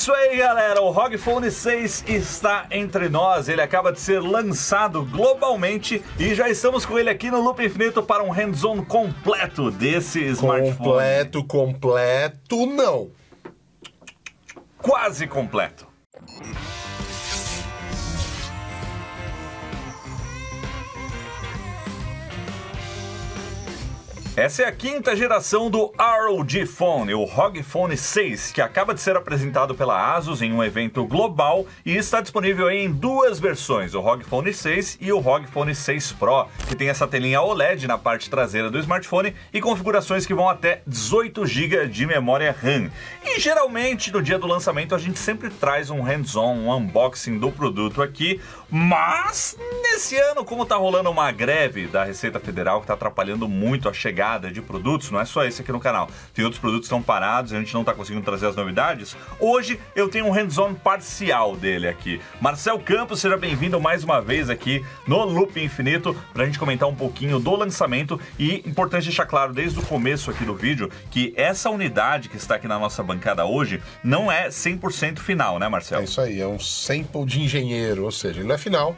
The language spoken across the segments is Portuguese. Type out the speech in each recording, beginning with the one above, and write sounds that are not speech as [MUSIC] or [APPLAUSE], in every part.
isso aí, galera. O ROG Phone 6 está entre nós. Ele acaba de ser lançado globalmente e já estamos com ele aqui no Loop Infinito para um hands-on completo desse smartphone. Completo, completo, não. Quase completo. Essa é a quinta geração do ROG Phone, o ROG Phone 6, que acaba de ser apresentado pela Asus em um evento global e está disponível em duas versões, o ROG Phone 6 e o ROG Phone 6 Pro, que tem essa telinha OLED na parte traseira do smartphone e configurações que vão até 18 GB de memória RAM. E geralmente no dia do lançamento a gente sempre traz um hands-on, um unboxing do produto aqui, mas nesse ano, como tá rolando uma greve da Receita Federal que está atrapalhando muito a chegada de produtos, não é só esse aqui no canal. Tem outros produtos que estão parados, a gente não está conseguindo trazer as novidades. Hoje eu tenho um hands-on parcial dele aqui. Marcel Campos, seja bem-vindo mais uma vez aqui no Loop Infinito para a gente comentar um pouquinho do lançamento e importante deixar claro desde o começo aqui do vídeo que essa unidade que está aqui na nossa bancada hoje não é 100% final, né, Marcel? É isso aí, é um sample de engenheiro, ou seja, ele não é final,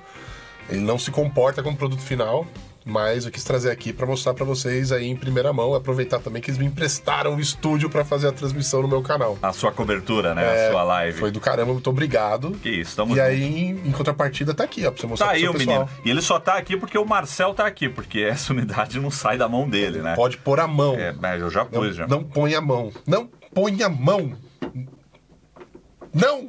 ele não se comporta como produto final, mas eu quis trazer aqui para mostrar para vocês aí em primeira mão, aproveitar também que eles me emprestaram o estúdio para fazer a transmissão no meu canal. A sua cobertura, né? É, a sua live. Foi do caramba, muito obrigado. Que isso, tamo E junto. aí, em contrapartida, tá aqui, ó, pra você mostrar Tá aí o pessoal. menino. E ele só tá aqui porque o Marcel tá aqui, porque essa [LAUGHS] unidade não sai da mão dele, né? Pode pôr a mão. É, mas eu já não, pus já. não põe a mão. Não põe a mão. Não!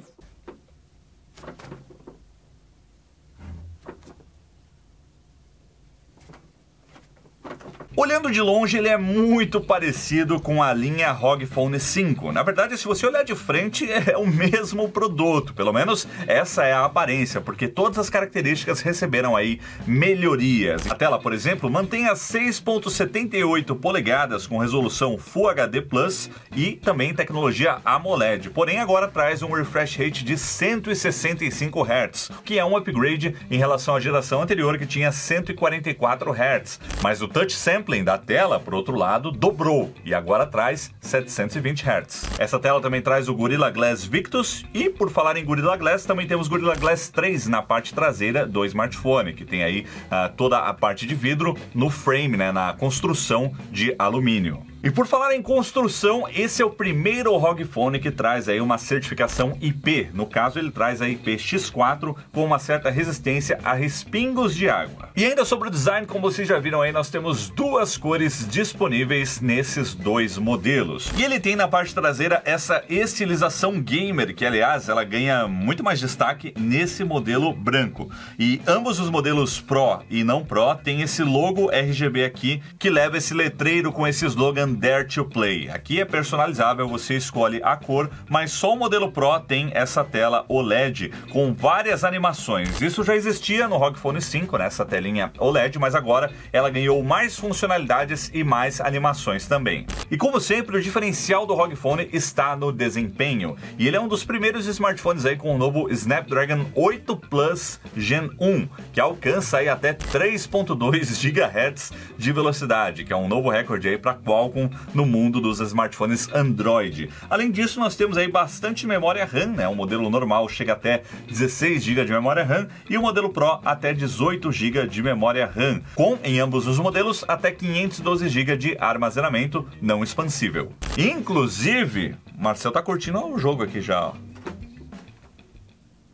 Olhando de longe, ele é muito parecido com a linha ROG Phone 5. Na verdade, se você olhar de frente, [LAUGHS] é o mesmo produto. Pelo menos essa é a aparência, porque todas as características receberam aí melhorias. A tela, por exemplo, mantém as 6.78 polegadas com resolução Full HD Plus e também tecnologia AMOLED. Porém, agora traz um refresh rate de 165 Hz, que é um upgrade em relação à geração anterior que tinha 144 Hz. Mas o touch sampling da tela, por outro lado, dobrou e agora traz 720 Hz. Essa tela também traz o Gorilla Glass Victus e, por falar em Gorilla Glass, também temos Gorilla Glass 3 na parte traseira do smartphone, que tem aí ah, toda a parte de vidro no frame, né, na construção de alumínio. E por falar em construção, esse é o primeiro ROG Phone que traz aí uma certificação IP. No caso, ele traz a IP X4 com uma certa resistência a respingos de água. E ainda sobre o design, como vocês já viram aí, nós temos duas cores disponíveis nesses dois modelos. E ele tem na parte traseira essa estilização gamer, que aliás, ela ganha muito mais destaque nesse modelo branco. E ambos os modelos Pro e não Pro têm esse logo RGB aqui, que leva esse letreiro com esse slogan Dare to Play. Aqui é personalizável, você escolhe a cor, mas só o modelo Pro tem essa tela OLED com várias animações. Isso já existia no ROG Phone 5, nessa telinha OLED, mas agora ela ganhou mais funcionalidades e mais animações também. E como sempre, o diferencial do ROG Phone está no desempenho. E ele é um dos primeiros smartphones aí com o novo Snapdragon 8 Plus Gen 1, que alcança aí até 3.2 [LAUGHS] GHz de velocidade, que é um novo recorde aí para Qualcomm no mundo dos smartphones Android. Além disso, nós temos aí bastante memória RAM, né? O modelo normal chega até 16 GB de memória RAM e o modelo Pro até 18 GB de memória RAM, com em ambos os modelos até 512 GB de armazenamento não expansível. Inclusive, Marcel tá curtindo o jogo aqui já. ó.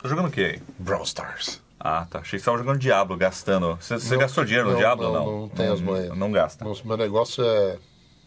Tá jogando o que aí? Brawl Stars. Ah, tá. Achei que você tava jogando Diablo, gastando. Você, você Não, gastou dinheiro no não, Diablo não, ou não? não tem as moedas. Não gasta. Nossa, meu negócio é.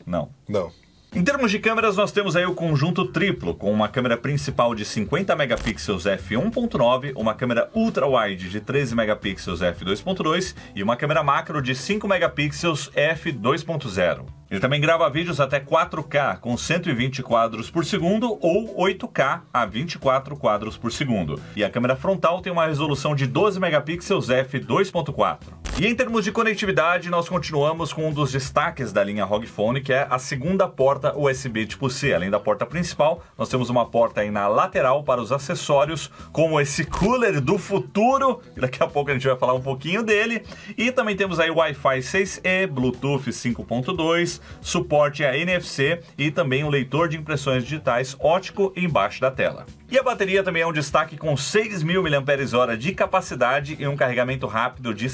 Não. Não. Em termos de câmeras, nós temos aí o conjunto triplo, com uma câmera principal de 50 megapixels f1.9, uma câmera ultra-wide de 13 megapixels f2.2 e uma câmera macro de 5 megapixels f2.0. Ele também grava vídeos até 4K com 120 quadros por segundo ou 8K a 24 quadros por segundo. E a câmera frontal tem uma resolução de 12 megapixels f2.4. E em termos de conectividade, nós continuamos com um dos destaques da linha ROG Phone, que é a segunda porta USB tipo C. Além da porta principal, nós temos uma porta aí na lateral para os acessórios, como esse cooler do futuro, daqui a pouco a gente vai falar um pouquinho dele. E também temos aí Wi-Fi 6E, Bluetooth 5.2, suporte a NFC e também um leitor de impressões digitais ótico embaixo da tela. E a bateria também é um destaque com 6.000 mAh de capacidade e um carregamento rápido de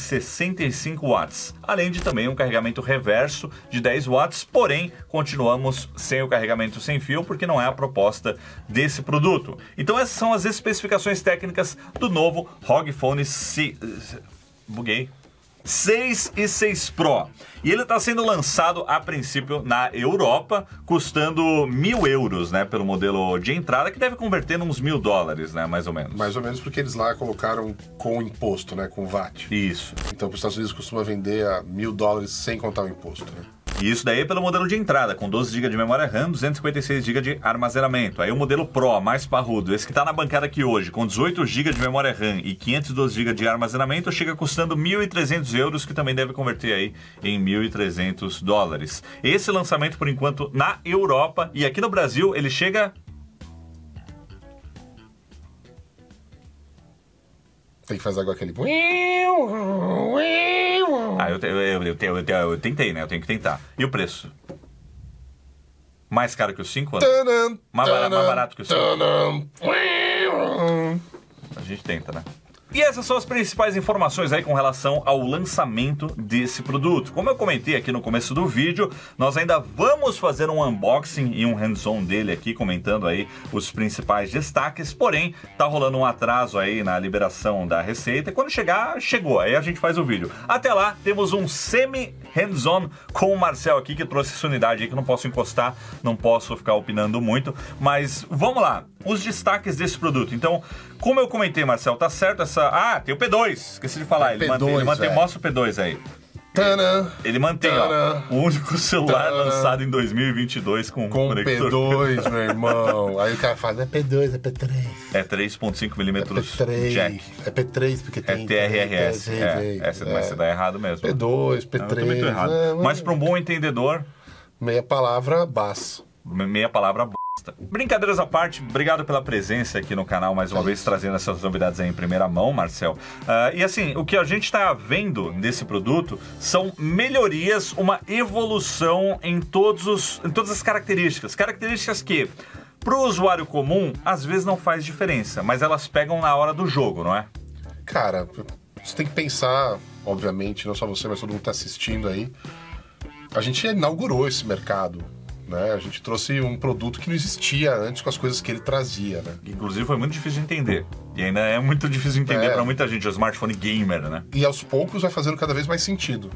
65 watts, além de também um carregamento reverso de 10 watts, porém continuamos sem o carregamento sem fio porque não é a proposta desse produto. Então essas são as especificações técnicas do novo ROG Phone C... Buguei. 6 e 6 Pro. E ele está sendo lançado a princípio na Europa, custando mil euros, né? Pelo modelo de entrada, que deve converter uns mil dólares, né? Mais ou menos. Mais ou menos porque eles lá colocaram com imposto, né? Com VAT. Isso. Então, para os Estados Unidos costuma vender a mil dólares sem contar o imposto, né? E isso daí é pelo modelo de entrada, com 12 GB de memória RAM, 256 GB de armazenamento. Aí o modelo Pro, mais parrudo, esse que está na bancada aqui hoje, com 18 GB de memória RAM e 512 GB de armazenamento, chega custando 1.300 euros, que também deve converter aí em 1.300 dólares. Esse lançamento, por enquanto, na Europa e aqui no Brasil, ele chega Tem que fazer agora aquele. Eu, eu, eu, eu, eu tentei, né? Eu tenho que tentar. E o preço? Mais caro que os 5 anos? Mais barato, mais barato que os 5? A gente tenta, né? E essas são as principais informações aí com relação ao lançamento desse produto. Como eu comentei aqui no começo do vídeo, nós ainda vamos fazer um unboxing e um hands-on dele aqui, comentando aí os principais destaques, porém, tá rolando um atraso aí na liberação da receita. E quando chegar, chegou, aí a gente faz o vídeo. Até lá, temos um semi hands-on com o Marcel aqui, que trouxe essa unidade aí que eu não posso encostar, não posso ficar opinando muito, mas vamos lá os destaques desse produto. Então, como eu comentei, Marcel, tá certo essa. Ah, tem o P2, esqueci de falar. ele, P2, mantém, ele mantém, mostra o P2 aí. Tana, ele mantém, Tana, ó, o único celular Tana, lançado em 2022 com, com conector. P2, meu irmão. Aí o cara fala, é P2, é P3. É 3.5 milímetros é jack. É P3 porque tem... É TRRS, é, essa, é. mas você dá errado mesmo. P2, P3. Eu errado. É, mas para um bom entendedor... Meia palavra, baço. Meia palavra, Brincadeiras à parte, obrigado pela presença aqui no canal mais uma vez, trazendo essas novidades aí em primeira mão, Marcel. Uh, e assim, o que a gente está vendo nesse produto são melhorias, uma evolução em, todos os, em todas as características. Características que, para o usuário comum, às vezes não faz diferença, mas elas pegam na hora do jogo, não é? Cara, você tem que pensar, obviamente, não só você, mas todo mundo está assistindo aí. A gente inaugurou esse mercado né? A gente trouxe um produto que não existia antes com as coisas que ele trazia, né? Inclusive foi muito difícil de entender. E ainda é muito difícil de entender é. para muita gente, o smartphone gamer, né? E aos poucos vai fazendo cada vez mais sentido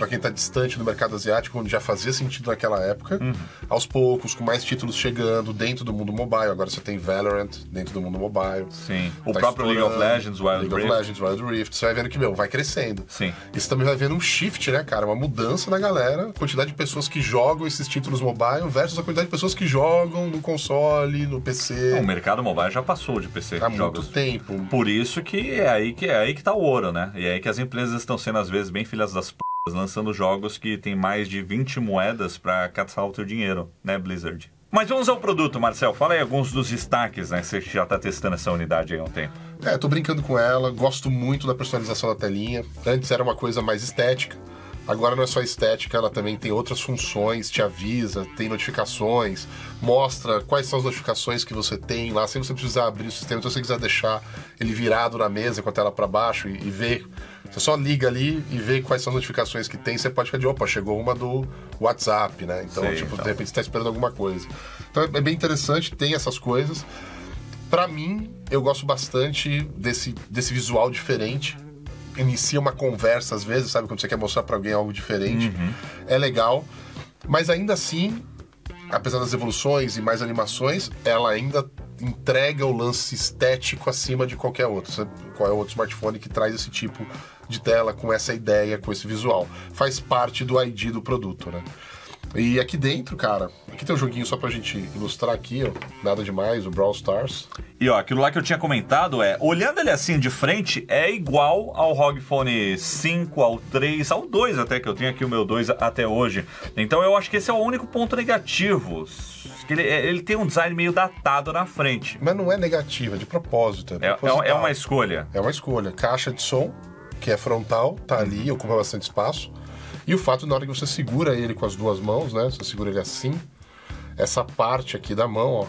para quem está distante do mercado asiático, onde já fazia sentido naquela época, uhum. aos poucos, com mais títulos chegando dentro do mundo mobile. Agora você tem Valorant dentro do mundo mobile. Sim. Tá o próprio League of Legends, Wild League Rift. League of Legends, Wild Rift. Você vai vendo que, meu, vai crescendo. Sim. E você também vai vendo um shift, né, cara? Uma mudança na galera, quantidade de pessoas que jogam esses títulos mobile versus a quantidade de pessoas que jogam no console, no PC. o mercado mobile já passou de PC. Há jogos. muito tempo. Por isso que é aí que é aí que tá o ouro, né? E é aí que as empresas estão sendo, às vezes, bem filhas das p lançando jogos que tem mais de 20 moedas para caçar o teu dinheiro, né, Blizzard? Mas vamos ao produto, Marcel. Fala aí alguns dos destaques, né? Você já está testando essa unidade aí há um tempo. É, tô brincando com ela, gosto muito da personalização da telinha. Antes era uma coisa mais estética. Agora não é só estética, ela também tem outras funções, te avisa, tem notificações, mostra quais são as notificações que você tem lá, sem você precisar abrir o sistema, se você quiser deixar ele virado na mesa com a tela para baixo e, e ver você só liga ali e vê quais são as notificações que tem. Você pode ficar de, opa, chegou uma do WhatsApp, né? Então, Sei, tipo, então. de repente você tá esperando alguma coisa. Então é bem interessante, tem essas coisas. Para mim, eu gosto bastante desse, desse visual diferente. Inicia uma conversa às vezes, sabe? Quando você quer mostrar para alguém algo diferente. Uhum. É legal. Mas ainda assim, apesar das evoluções e mais animações, ela ainda entrega o lance estético acima de qualquer outro. Qual é o outro smartphone que traz esse tipo de tela com essa ideia, com esse visual? Faz parte do ID do produto, né? E aqui dentro, cara, aqui tem um joguinho só pra gente ilustrar aqui, ó. Nada demais, o Brawl Stars. E ó, aquilo lá que eu tinha comentado é, olhando ele assim de frente, é igual ao ROG Phone 5, ao 3, ao 2 até, que eu tenho aqui o meu 2 até hoje. Então eu acho que esse é o único ponto negativo. Que ele, ele tem um design meio datado na frente. Mas não é negativo, é de propósito. É, É, é, é uma escolha. É uma escolha. Caixa de som, que é frontal, tá ali, ocupa bastante espaço. E o fato, na hora que você segura ele com as duas mãos, né? Você segura ele assim, essa parte aqui da mão, ó,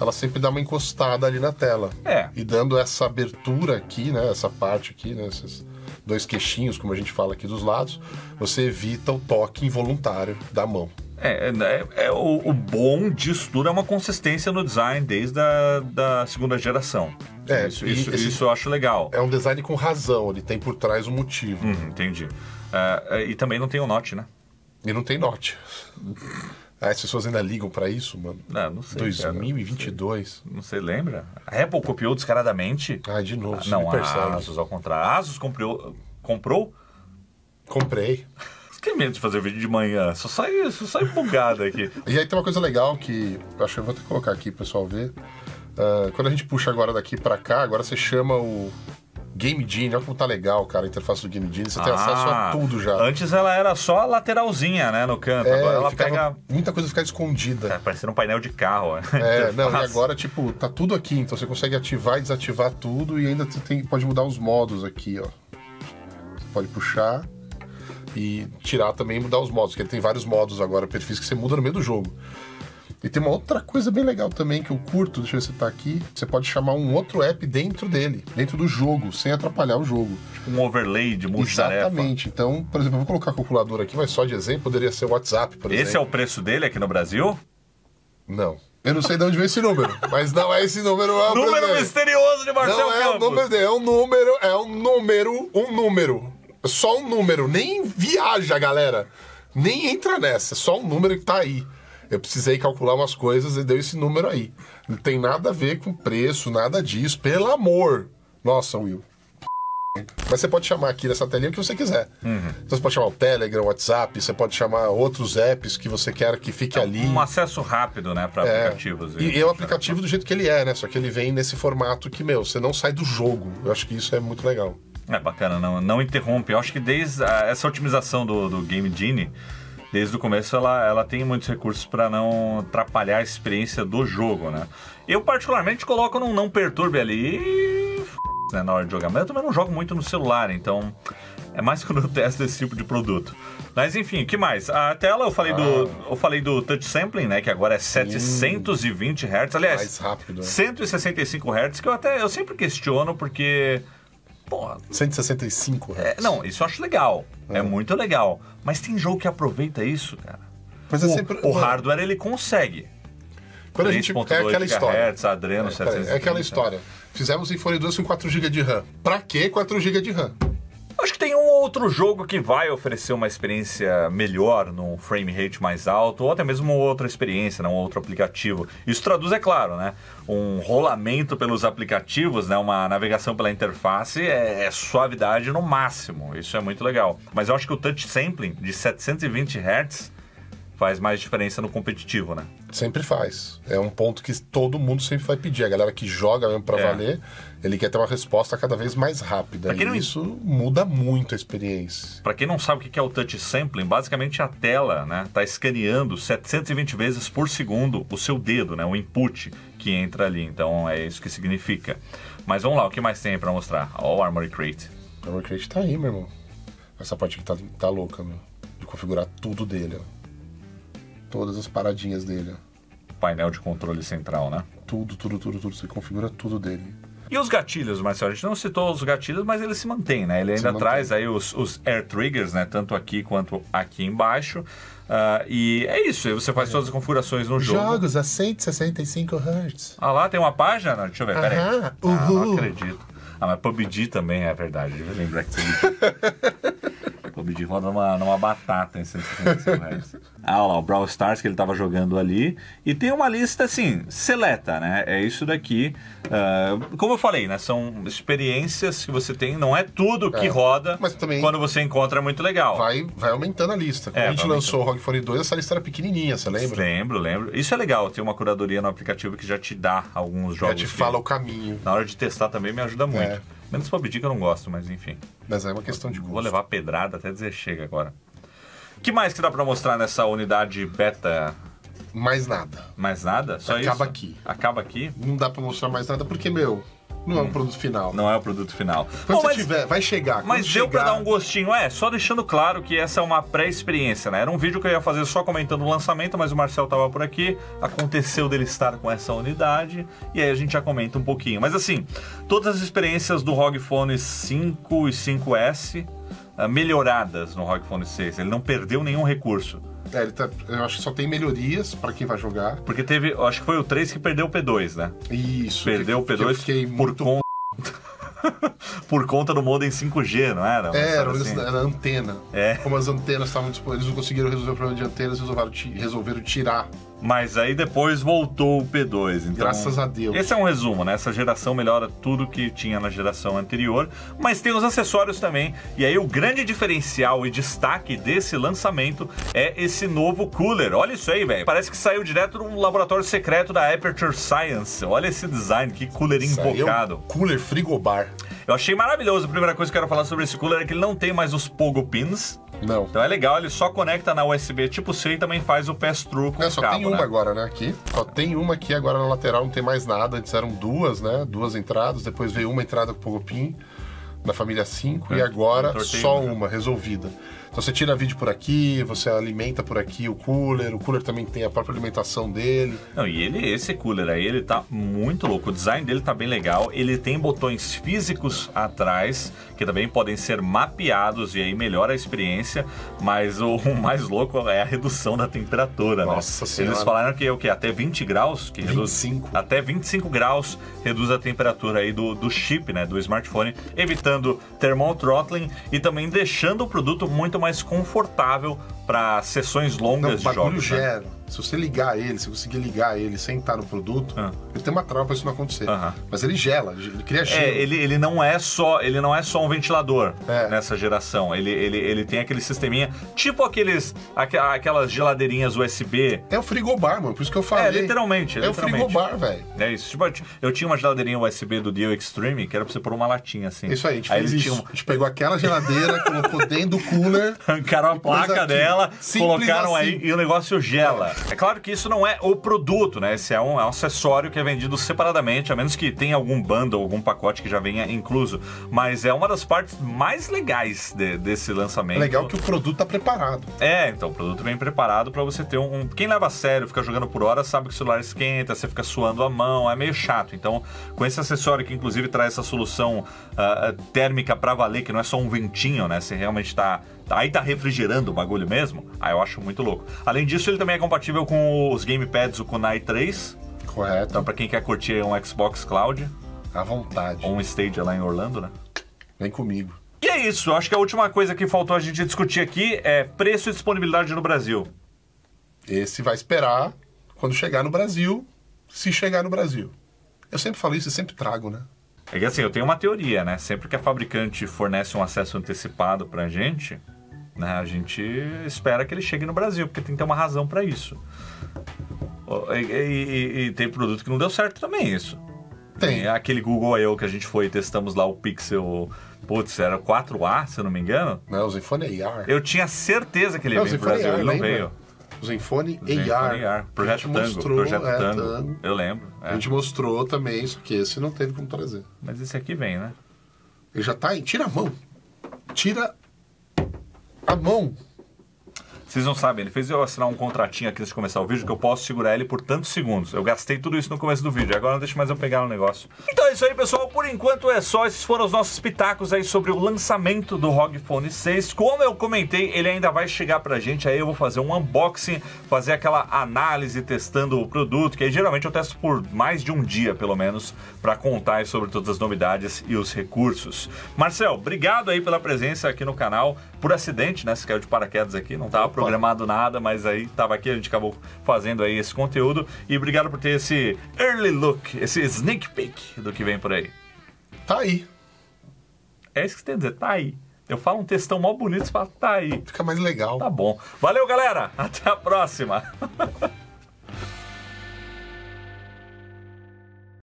ela sempre dá uma encostada ali na tela. É. E dando essa abertura aqui, né? Essa parte aqui, né? Esses dois queixinhos, como a gente fala aqui dos lados, você evita o toque involuntário da mão. É, é, é o, o bom disso tudo é uma consistência no design desde a da segunda geração. É, isso, isso, isso eu acho legal. É um design com razão, ele tem por trás um motivo. Uhum, entendi. É, é, e também não tem o Note, né? E não tem note. Ah, as pessoas ainda ligam pra isso, mano. Não, não sei. cara. 2022. Não sei, lembra? A Apple copiou descaradamente. Ah, de novo, não, super a. Asus ao contrário. A Asus comprou. Comprou? Comprei. [LAUGHS] Que medo de fazer vídeo de manhã. Só sai, só sai bugado aqui. E aí tem uma coisa legal que acho que eu vou até colocar aqui pro pessoal ver. Ah, quando a gente puxa agora daqui pra cá, agora você chama o Game Genie. Olha como tá legal, cara, a interface do Game Genie. Você tem acesso a tudo já. Ah, Antes ela era só a lateralzinha, né, no canto. É, Agora ela pega. Muita coisa fica escondida. É, parecendo um painel de carro. né? É, [LAUGHS] não, e agora, tipo, tá tudo aqui, então você consegue ativar e desativar tudo e ainda tem, pode mudar os modos aqui, ó. Você pode puxar e tirar também e mudar os modos, porque ele tem vários modos agora, perfis que você muda no meio do jogo. E tem uma outra coisa bem legal também que eu curto, deixa eu ver se tá aqui. Você pode chamar um outro app dentro dele, dentro do jogo, sem atrapalhar o jogo. Um overlay de multitarefa. Exatamente. Então, por exemplo, eu vou colocar a calculadora aqui, mas só de exemplo, poderia ser o WhatsApp, por exemplo. Esse é o preço dele aqui no Brasil? Não. Eu não sei de onde veio esse número, [LAUGHS] mas não é esse número. É Número brasileiro. misterioso de Marcel Não é o Campos. número dele, é um número, é um número, um número. É Só um número, nem viaja, galera. Nem entra nessa, é só um número que tá aí. Eu precisei calcular umas coisas e deu esse número aí. Não tem nada a ver com preço, nada disso, pelo amor. Nossa, Will. Mas você pode chamar aqui nessa telinha o que você quiser. Uhum. Então você pode chamar o Telegram, o WhatsApp, você pode chamar outros apps que você quer que fique ali. Um acesso rápido, né, para É. aplicativos. E, e é o aplicativo do jeito que ele é, né? Só que ele vem nesse formato que, meu, você não sai do jogo. Eu acho que isso é muito legal. É bacana, não, não interrompe. Eu acho que desde a- essa otimização do, do Game Genie, desde o começo, ela, ela tem muitos recursos para não atrapalhar a experiência do jogo, né? Eu, particularmente, coloco num não perturbe ali e né, na hora de jogar. Mas eu também não jogo muito no celular, então é mais [LAUGHS] quando eu testo esse tipo de produto. Mas enfim, o que mais? A tela, eu falei, do, eu falei do touch sampling, né? Que agora é 720 Hz. Aliás, Mais rápido, né? 165 Hz, que eu até eu sempre questiono porque. Porra, 165 é, Hz. não, isso eu acho legal. É. muito legal. Mas tem jogo que aproveita isso, cara. Mas é O, sempre. o hardware ele consegue. Quando a gente. É 3.2 aquela história. Adreno, É, peraí, 720. é aquela história. Fizemos Symfony 2 com 4 GB de RAM. Pra que 4 GB de RAM? Outro jogo que vai oferecer uma experiência melhor, num frame rate mais alto, ou até mesmo outra experiência, né, um outro aplicativo. Isso traduz, é claro, né? Um rolamento pelos aplicativos, né? Uma navegação pela interface é, é suavidade no máximo. Isso é muito legal. Mas eu acho que o touch sampling de 720 Hz faz mais diferença no competitivo, né? Sempre faz. É um ponto que todo mundo sempre vai pedir. A galera que joga mesmo pra É. valer, ele quer ter uma resposta cada vez mais rápida. E não- isso muda muito a experiência. Para quem não sabe o que é o touch sampling, basicamente a tela né, tá escaneando 720 vezes por segundo o seu dedo, né, o input que entra ali. Então é isso que significa. Mas vamos lá, o que mais tem aí para mostrar? Ó, o Armory Crate. O Armor Crate tá aí, meu irmão. Essa parte aqui tá, tá louca, meu. De configurar tudo dele, ó. Todas as paradinhas dele. Painel de controle central, né? Tudo, tudo, tudo, tudo. Você configura tudo dele. E os gatilhos, Marcelo? A gente não citou os gatilhos, mas ele se mantém, né? Ele ainda traz aí os, os air triggers, né? Tanto aqui quanto aqui embaixo. Ah, e é isso, você faz todas as configurações no jogo. Jogos a 165 Hz. Ah lá, tem uma página? Não, Deixa eu ver, peraí. Ah, não acredito. Ah, mas PUBG também é verdade, devia lembrar que [LAUGHS] PUBG roda numa, numa batata em 165 Hz. ah, lá, o Brawl Stars que ele tava jogando ali. E tem uma lista, assim, seleta, né? É isso daqui. Uh, como eu falei, né? São experiências que você tem, não é tudo que É, roda mas também- quando você encontra é muito legal. Vai, vai aumentando a lista. Quando É, a gente lançou o Rock 2, essa lista era pequenininha, você lembra? Lembro, lembro. Isso é legal, ter uma curadoria no aplicativo que já te dá alguns Já jogos. te que- fala o caminho. Na hora de testar também me ajuda muito. É. Menos PUBG que eu não gosto, mas enfim. Mas é uma questão de gosto. Vou levar pedrada até dizer chega agora. que mais que dá pra mostrar nessa unidade beta? Mais nada. Mais nada? Só Acaba isso? aqui. Acaba aqui? Não dá pra mostrar mais nada porque, meu, não é um produto final. Não é o produto final. Quando Bom, você mas- tiver, vai chegar. Mas deu pra dar um gostinho, é, só deixando claro que essa é uma pré-experiência, né? Era um vídeo que eu ia fazer só comentando o lançamento, mas o Marcel tava por aqui, aconteceu dele estar com essa unidade, e aí a gente já comenta um pouquinho. Mas assim, todas as experiências do ROG Phone 5 e 5S ah, melhoradas no ROG Phone 6, ele não perdeu nenhum recurso. É, ele tá- eu acho que só tem melhorias pra quem vai jogar. Porque teve, eu acho que foi o 3 que perdeu o P2, né? Isso. Perdeu o que- que P2 Eu fiquei por muito... conta. [LAUGHS] por conta do modem 5G, não era? É, era, assim. era a antena. É. Como as antenas estavam disponíveis, eles não conseguiram resolver o problema de antenas, resolveram, resolveram tirar. Mas aí depois voltou o P2. Então, Graças a Deus. Esse é um resumo, né? Essa geração melhora tudo que tinha na geração anterior, mas tem os acessórios também. E aí o grande diferencial e destaque desse lançamento é esse novo cooler. Olha isso aí, velho. Parece que saiu direto de um laboratório secreto da Aperture Science. Olha esse design, que cooler Saiu invocado. Cooler frigobar. Eu achei maravilhoso. A primeira coisa que eu quero falar sobre esse cooler é que ele não tem mais os pogo pins. Não. Então é legal, ele só conecta na USB tipo C e também faz o pass-through com É, o só cabo, tem uma né? agora, né? Aqui. Só tem uma aqui agora na lateral, não tem mais nada. Antes eram duas, né? Duas entradas. Depois veio uma entrada com Pogopin na família 5 É, e agora só uma, resolvida. Então você tira vídeo por aqui, você alimenta por aqui o cooler. O cooler também tem a própria alimentação dele. Não, e ele, esse cooler aí, ele tá muito louco. O design dele tá bem legal. Ele tem botões físicos atrás, que também podem ser mapeados e aí melhora a experiência. Mas o, o [LAUGHS] mais louco é a redução da temperatura, Nossa né? Senhora. Eles falaram que é o quê? Até 20 graus? Que reduz, 25. até 25 graus reduz a temperatura aí do, do chip, né? Do smartphone, evitando thermal throttling e também deixando o produto muito mais confortável para sessões Não, longas o de bagulho jogos. né? gera. Se você ligar ele, se você conseguir ligar ele sem estar no produto, Ah. ele tem uma trava pra isso não acontecer. Mas ele gela, ele cria gelo. É, ele, ele não é só ele não é só um ventilador É. nessa geração. Ele, ele, ele tem aquele sisteminha, tipo aqueles aque- aquelas geladeirinhas USB. É o frigobar, mano. Por isso que eu falei. É, literalmente. É o literalmente. frigobar, velho. É isso. Tipo, eu ti- eu tinha uma geladeirinha USB do Dio Extreme que era pra você pôr uma latinha assim. Isso aí, a gente fez eles isso. tinham- A gente pegou aquela geladeira, [LAUGHS] colocou dentro do cooler. Arrancaram a placa aqui. Simples colocaram assim. aí e o negócio gela. É claro que isso não é o produto, né? Esse é um, é um acessório que é vendido separadamente, a menos que tenha algum bundle, algum pacote que já venha incluso. Mas é uma das partes mais legais de- desse É lançamento. legal que o produto tá preparado. É, então, o produto vem preparado pra você ter um, um- Quem leva a sério, fica jogando por hora, sabe que o celular esquenta, você fica suando a mão, é meio chato. Então, com esse acessório que inclusive traz essa solução ah, térmica pra valer, que não é só um ventinho, né? Você realmente tá. Aí tá refrigerando o bagulho mesmo. Aí eu acho muito louco. Além disso, ele também é compatível com os gamepads, o Kunai 3. Correto. Então, pra quem quer curtir um Xbox Cloud À vontade. ou um Stadia lá em Orlando, né? Vem comigo. E é isso, eu acho que a última coisa que faltou a gente discutir aqui é preço e disponibilidade no Brasil. Esse vai esperar quando chegar no Brasil, se chegar no Brasil. Eu sempre falo isso e sempre trago, né? É que assim, eu tenho uma teoria, né? Sempre que a fabricante fornece um acesso antecipado pra gente, né, a gente espera que ele chegue no Brasil, porque tem que ter uma razão pra isso. E, e- e- tem produto que não deu certo também, isso. Tem. Aquele Google I.O. que a gente foi e testamos lá o Pixel, putz, era 4A, se eu não me engano. Né? O Zenfone AR. Eu tinha certeza que ele Não, veio o pro Brasil, AR, ele não lembra? veio. O Zenfone Zenfone AR. AR, Projeto Tango, mostrou, Projeto é, Tango. Tango. Eu lembro. é. A gente mostrou também, só que esse não teve como trazer. Mas esse aqui vem, né? Ele já tá aí. Tira a mão. Tira a mão. Vocês não sabem, ele fez eu assinar um contratinho aqui antes de começar o vídeo que eu posso segurar ele por tantos segundos. Eu gastei tudo isso no começo do vídeo, agora não deixa mais eu pegar no negócio. Então é isso aí, pessoal. Por enquanto é só. Esses foram os nossos pitacos aí sobre o lançamento do ROG Phone 6. Como eu comentei, ele ainda vai chegar pra gente. Aí eu vou fazer um unboxing, fazer aquela análise testando o produto, que aí geralmente eu testo por mais de um dia, pelo menos, para contar sobre todas as novidades e os recursos. Marcel, obrigado aí pela presença aqui no canal. Por acidente, né? Você caiu de paraquedas aqui, não tava programado nada, mas aí tava aqui, a gente acabou fazendo aí esse conteúdo. E obrigado por ter esse early look, esse sneak peek do que vem por aí. Tá aí. É isso que você tem a dizer, tá aí. Eu falo um textão mó bonito, você fala, tá aí. Fica mais legal. Tá bom. Valeu, galera. Até a próxima. [LAUGHS]